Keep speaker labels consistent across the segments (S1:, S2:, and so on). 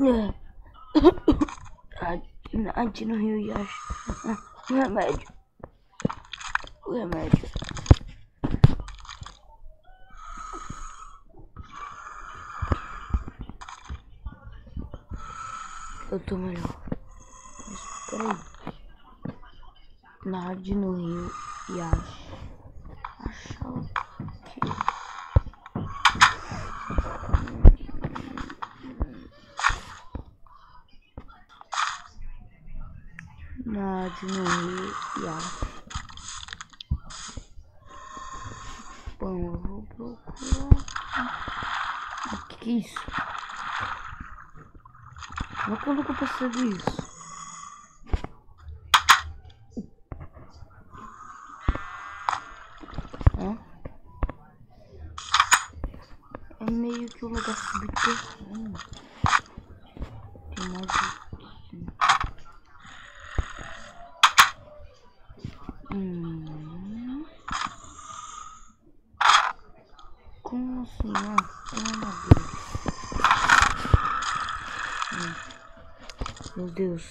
S1: É. Antes no Rio Yash. O remédio. O remédio. Eu tô melhor. Mas peraí. Nard no Rio Yash. Achar o quê? Nard no Rio Yash. Bom, eu vou procurar. O que, que é isso? Mas quando que eu percebi isso? É meio que um lugar subterrâneo. Tem mais Hum. Como tem uma. Hum. Meu Deus.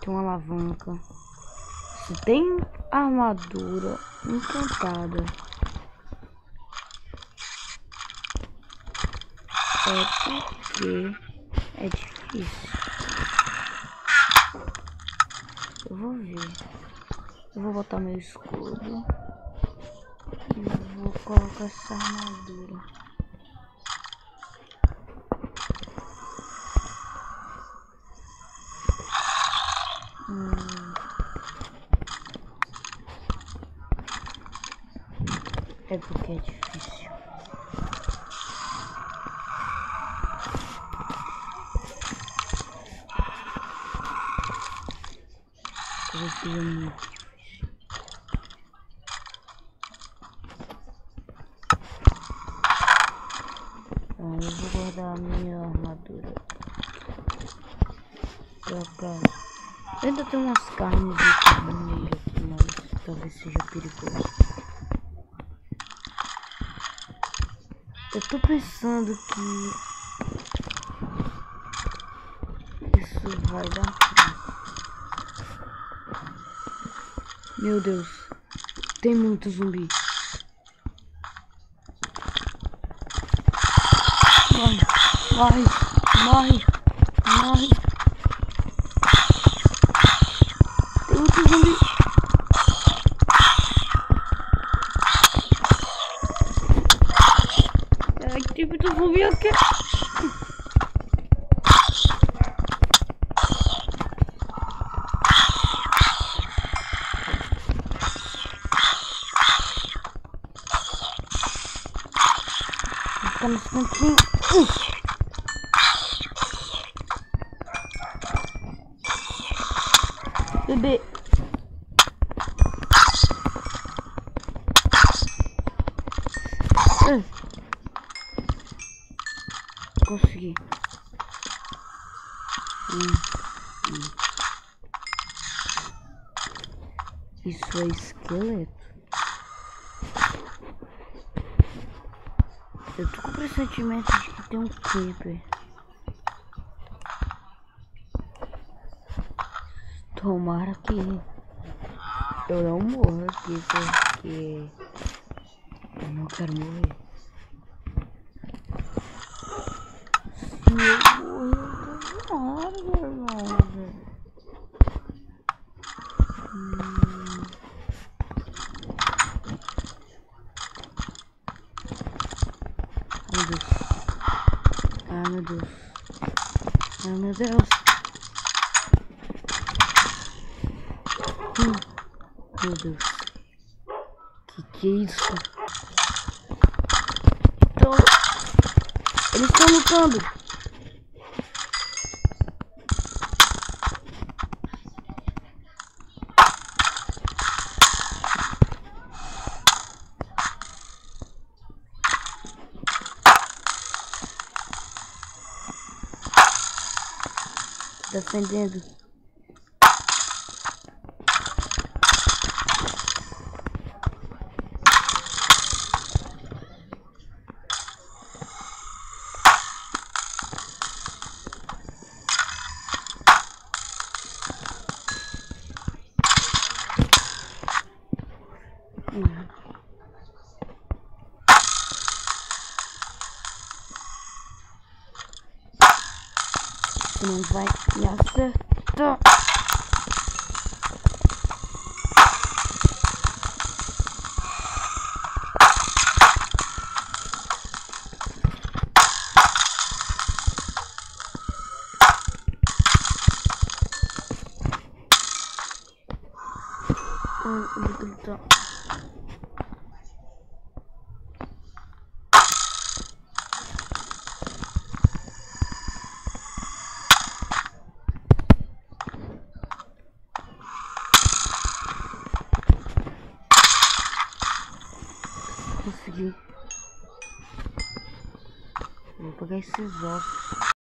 S1: Tem uma alavanca. Se tem armadura encantada. É porque é difícil. Eu vou ver. Eu vou botar meu escudo. E vou colocar essa armadura. Hum. É porque é difícil. Talvez seja muito difícil. Ah, eu vou guardar a minha armadura. Cá. Ainda tem umas carnes de meio aqui, mas talvez seja perigoso. Eu tô pensando que isso vai dar. Meu Deus, tem muito zumbi. Morre, morre, morre, morre. Tem muito zumbi. Ai, tem muito zumbi aqui. Ficar nesse cantinho. Uh. Bebê. Ah. Consegui. Hum, hum. Isso é esqueleto. Eu tô com o pressentimento de que tem um creeper. Tomara que eu não morra aqui porque eu não quero morrer. Se eu morrer, eu irmão. Ai, meu Deus. Ai, meu Deus. Meu Deus. Que que é isso? Então, eles estão lutando. Defendendo. うんごめんなさい。やすっと。Consegui. Vou pegar esses ossos.